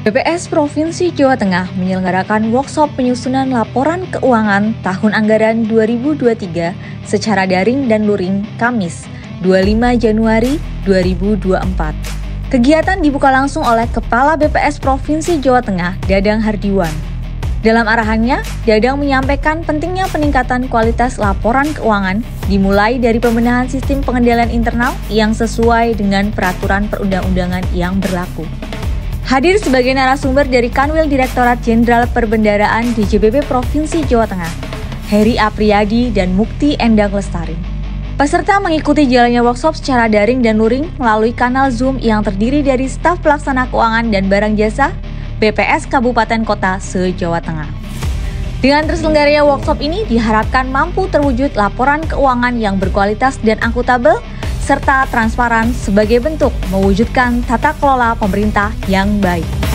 BPS Provinsi Jawa Tengah menyelenggarakan workshop penyusunan laporan keuangan tahun anggaran 2023 secara daring dan luring Kamis 25 Januari 2024. Kegiatan dibuka langsung oleh Kepala BPS Provinsi Jawa Tengah, Dadang Hardiwan. Dalam arahannya, Dadang menyampaikan pentingnya peningkatan kualitas laporan keuangan dimulai dari pembenahan sistem pengendalian internal yang sesuai dengan peraturan perundang-undangan yang berlaku. Hadir sebagai narasumber dari Kanwil Direktorat Jenderal Perbendaraan DJBP Provinsi Jawa Tengah, Heri Apriyadi dan Mukti Endang Lestari. Peserta mengikuti jalannya workshop secara daring dan luring melalui kanal Zoom yang terdiri dari staf pelaksana keuangan dan barang jasa BPS Kabupaten Kota se-Jawa Tengah. Dengan terselenggaranya workshop ini diharapkan mampu terwujud laporan keuangan yang berkualitas dan akuntabel serta transparan sebagai bentuk mewujudkan tata kelola pemerintah yang baik.